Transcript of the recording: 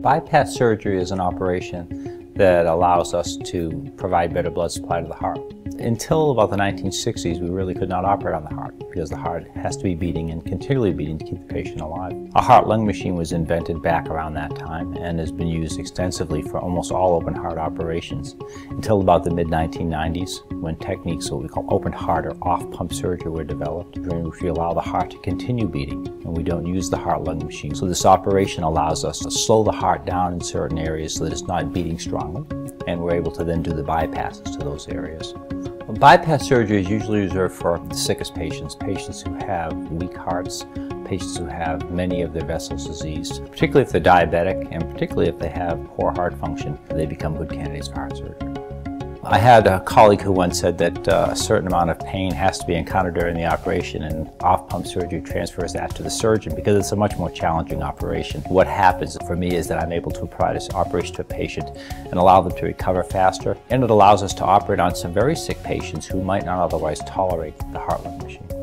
Bypass surgery is an operation that allows us to provide better blood supply to the heart. Until about the 1960s, we really could not operate on the heart because the heart has to be beating and continually beating to keep the patient alive. A heart-lung machine was invented back around that time and has been used extensively for almost all open heart operations until about the mid-1990s when techniques, what we call open heart or off-pump surgery were developed, during which we allow the heart to continue beating and we don't use the heart-lung machine. So this operation allows us to slow the heart down in certain areas so that it's not beating strongly and we're able to then do the bypasses to those areas. Bypass surgery is usually reserved for the sickest patients, patients who have weak hearts, patients who have many of their vessels diseased, particularly if they're diabetic and particularly if they have poor heart function, they become good candidates for heart surgery. I had a colleague who once said that uh, a certain amount of pain has to be encountered during the operation and off-pump surgery transfers that to the surgeon because it's a much more challenging operation. What happens for me is that I'm able to provide this operation to a patient and allow them to recover faster and it allows us to operate on some very sick patients who might not otherwise tolerate the heart-lung machine.